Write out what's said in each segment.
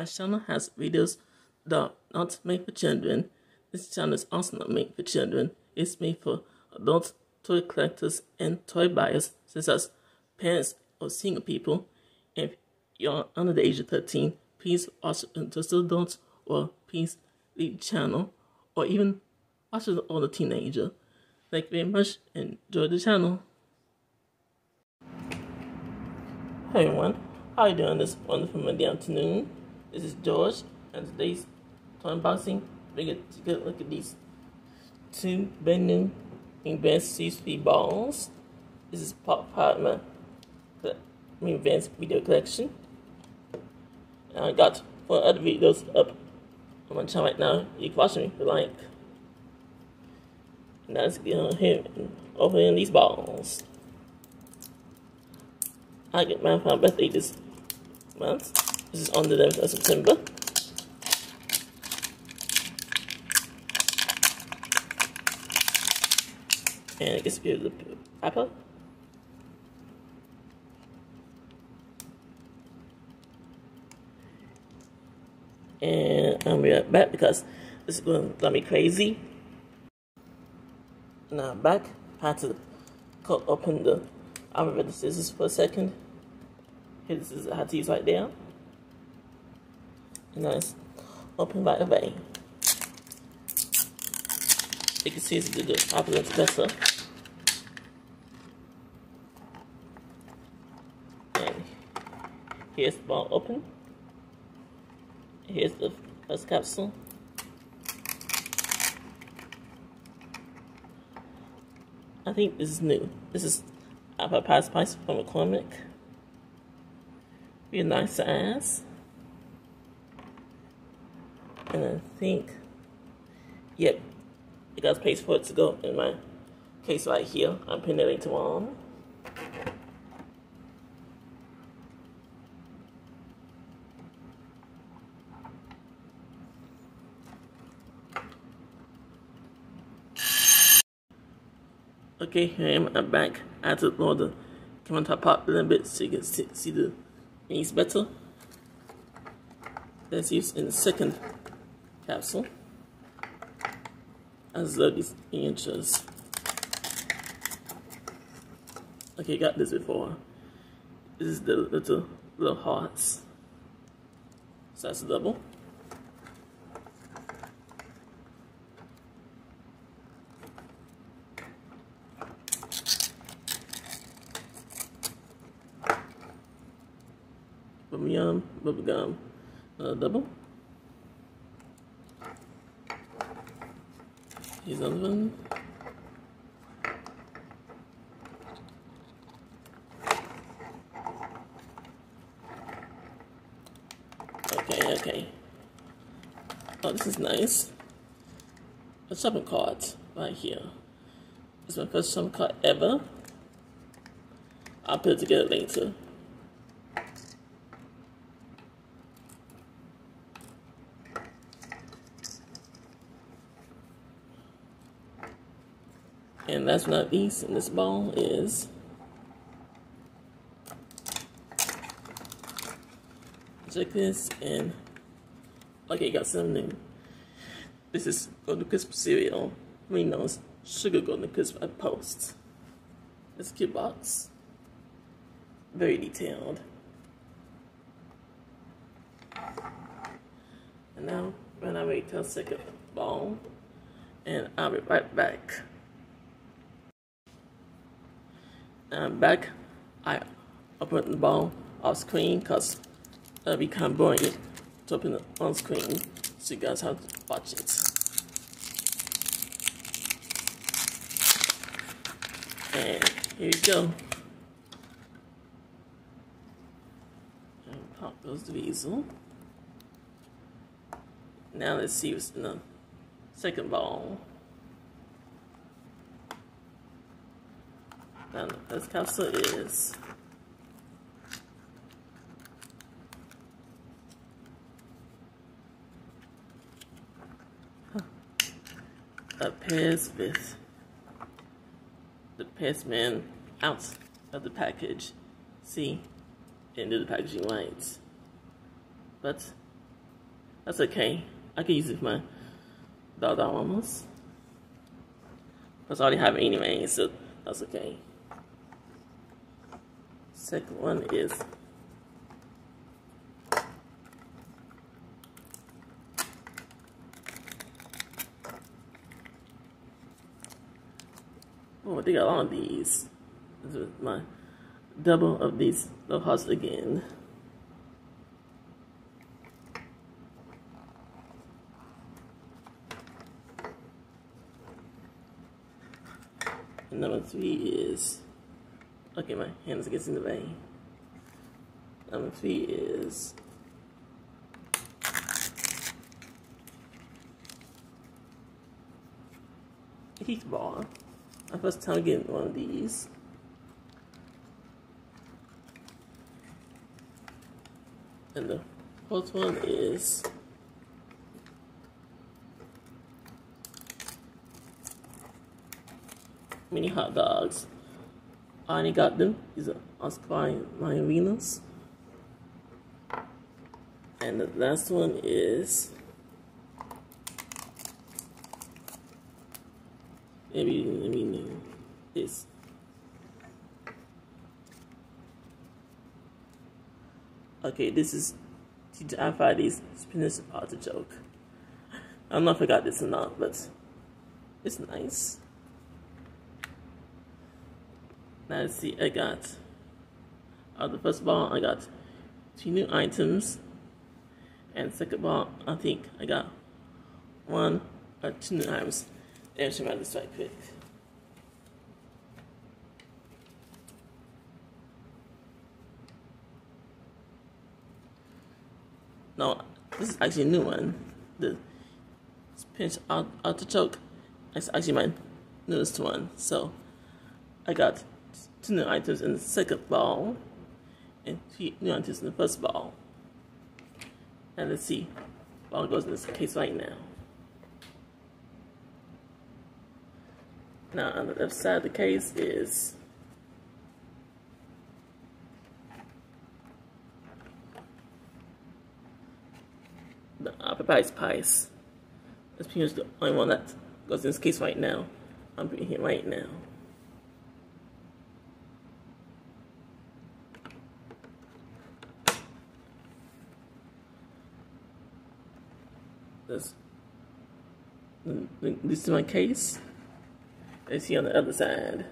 My channel has videos that are not made for children. This channel is also not made for children. It's made for adult toy collectors and toy buyers, such as parents or single people. If you're under the age of 13, please watch just adults or please leave the channel or even watch it on a teenager. Thank you very much. Enjoy the channel. Hey everyone, how are you doing this wonderful Monday afternoon? This is George, and today's unboxing. We get to look at these two brand new advanced CSP balls. This is part of my advanced video collection. And I got four other videos up on my channel right now. You can watch me if you like. And let's get on here and open these balls. I get my birthday this month. This is on the 11th of September. And it gets to be the apple. And um, I'm right back because this is going to drive me crazy. Now back, I had to cut open the I'm the scissors for a second. Here, this is how to use right there. Let's open right away. You can see it's good open it better. And here's the ball open. Here's the first capsule. I think this is new. This is apple pie spice from McCormick. Be a nice size. I think, yep, it got space for it to go in my case right here. I'm putting it later on. Okay, here I am back. I had to lower the camera top a little bit so you can see, see the things better. That's used in the second capsule. Love these inches. Okay, got this before. This is the little little hearts. So that's double. Bubble Yum, Bubble Gum, uh, double. Here's another one. Okay, okay. Oh, this is nice. A shopping cart right here. It's my first shopping cart ever. I'll put it together later. And but not least in this ball is check this and okay got some new. This is Golden Crisp cereal. We Reno's Sugar Golden Crisp I post. A cute box. Very detailed. And now when I wait till second ball and I'll be right back. And back, I open the ball off screen because uh, that'd be kind of boring to open it on screen. So you guys have to watch it. And here you go. And pop the weasel. Now let's see what's in the second ball. And this capsule is a pairs with the man out of the package. See, didn't the packaging lines. But That's okay. I can use it for my dog almost. Because I already have anyway, so that's okay. Second one is Oh, they got all of these. This is my double of these little hearts again. And number three is, okay, my hands gets in the way. Number three is Heath bar. My first time getting one of these. And the fourth one is mini hot dogs. I only got them. These are Oscar Marinos. And the last one is maybe let me know this. Okay, this is TGI Friday's spinach artichoke. I don't know if I got this or not, but it's nice. Now let's see, I got uh, the first ball I got two new items. And second ball, I think I got one or two new items. Let There's some other strike quick. No, this is actually a new one. The pinch artichoke. It's actually my newest one. So I got two new items in the second ball and two new items in the first ball. And let's see. Ball goes in this case right now. Now on the left side of the case is the Apple Pie Spice. That's pretty much the only one that goes in this case right now. I'm putting here right now. This, this is my case. Let's see on the other side.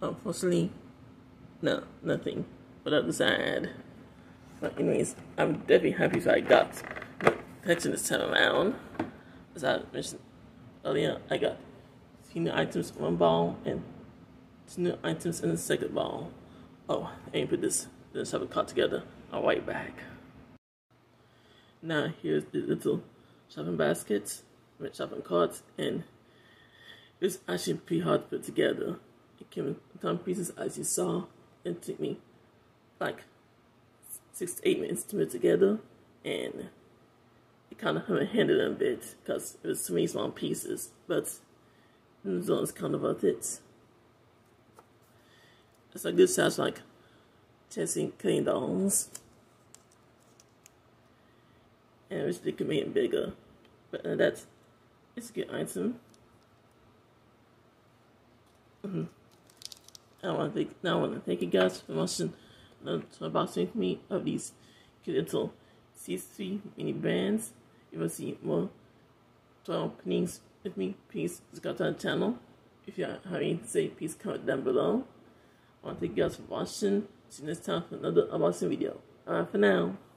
Unfortunately, no, nothing. But other side. But anyways, I'm definitely happy that I got the protection this time around. As I mentioned earlier, I got two new items in one ball and two new items in the second ball. Oh, I ain't put this this have a caught together. I'll right back. Now here's the little shopping baskets, with shopping carts, and it's actually pretty hard to put together. It came in ton pieces as you saw. It took me like six to eight minutes to put together, and it kind of handed a bit because it was too many small pieces, but is kind of worth it. It's a good size, like testing clean dolls they could make it bigger. But uh, that's it's a good item. Mm -hmm. I want to thank now I want to thank you guys for watching the unboxing me of these little C3 mini brands. You will see more 12 openings with me. Please subscribe to the channel. If you have anything to say, please comment down below. I want to thank you guys for watching. See you next time for another unboxing video. Bye for now.